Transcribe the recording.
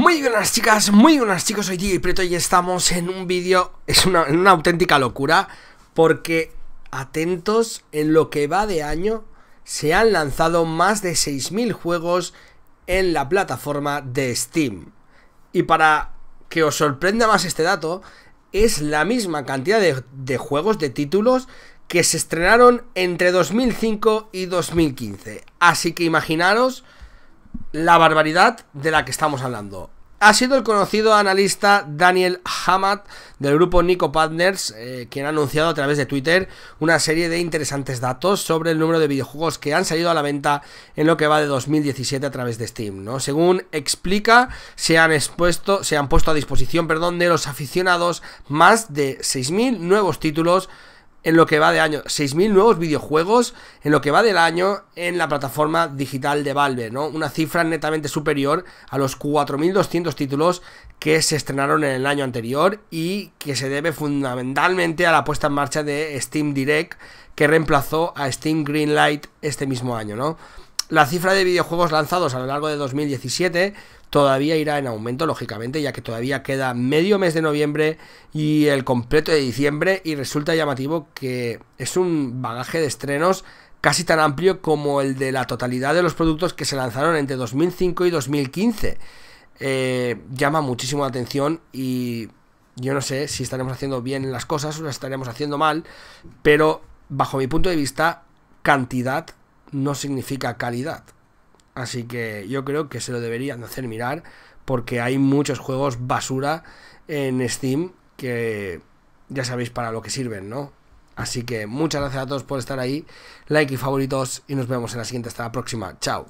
Muy buenas chicas, muy buenas chicos, soy y Preto y estamos en un vídeo, es una, una auténtica locura, porque atentos, en lo que va de año se han lanzado más de 6.000 juegos en la plataforma de Steam. Y para que os sorprenda más este dato, es la misma cantidad de, de juegos, de títulos, que se estrenaron entre 2005 y 2015. Así que imaginaros la barbaridad de la que estamos hablando. Ha sido el conocido analista Daniel Hamad del grupo Nico Partners eh, quien ha anunciado a través de Twitter una serie de interesantes datos sobre el número de videojuegos que han salido a la venta en lo que va de 2017 a través de Steam. Según explica, se han, expuesto, se han puesto a disposición perdón, de los aficionados más de 6.000 nuevos títulos en lo que va de año, 6.000 nuevos videojuegos en lo que va del año en la plataforma digital de Valve, ¿no? Una cifra netamente superior a los 4.200 títulos que se estrenaron en el año anterior y que se debe fundamentalmente a la puesta en marcha de Steam Direct que reemplazó a Steam Greenlight este mismo año, ¿no? La cifra de videojuegos lanzados a lo largo de 2017 todavía irá en aumento, lógicamente, ya que todavía queda medio mes de noviembre y el completo de diciembre y resulta llamativo que es un bagaje de estrenos casi tan amplio como el de la totalidad de los productos que se lanzaron entre 2005 y 2015. Eh, llama muchísimo la atención y yo no sé si estaremos haciendo bien las cosas o las estaremos haciendo mal, pero bajo mi punto de vista, cantidad no significa calidad. Así que yo creo que se lo deberían hacer mirar porque hay muchos juegos basura en Steam que ya sabéis para lo que sirven, ¿no? Así que muchas gracias a todos por estar ahí, like y favoritos y nos vemos en la siguiente. Hasta la próxima. Chao.